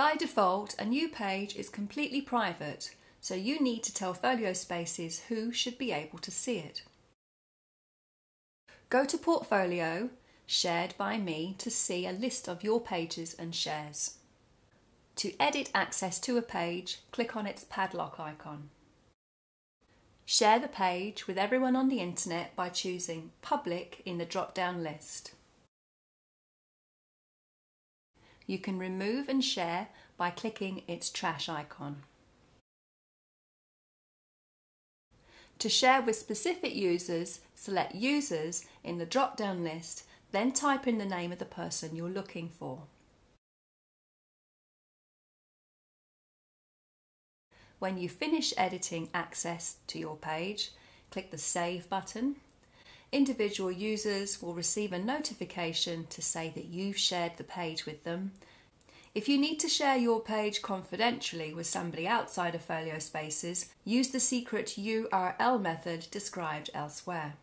By default, a new page is completely private, so you need to tell FolioSpaces who should be able to see it. Go to Portfolio, Shared by Me to see a list of your pages and shares. To edit access to a page, click on its padlock icon. Share the page with everyone on the internet by choosing Public in the drop-down list. You can remove and share by clicking its trash icon. To share with specific users, select Users in the drop-down list, then type in the name of the person you're looking for. When you finish editing access to your page, click the Save button. Individual users will receive a notification to say that you've shared the page with them if you need to share your page confidentially with somebody outside of FolioSpaces, use the secret URL method described elsewhere.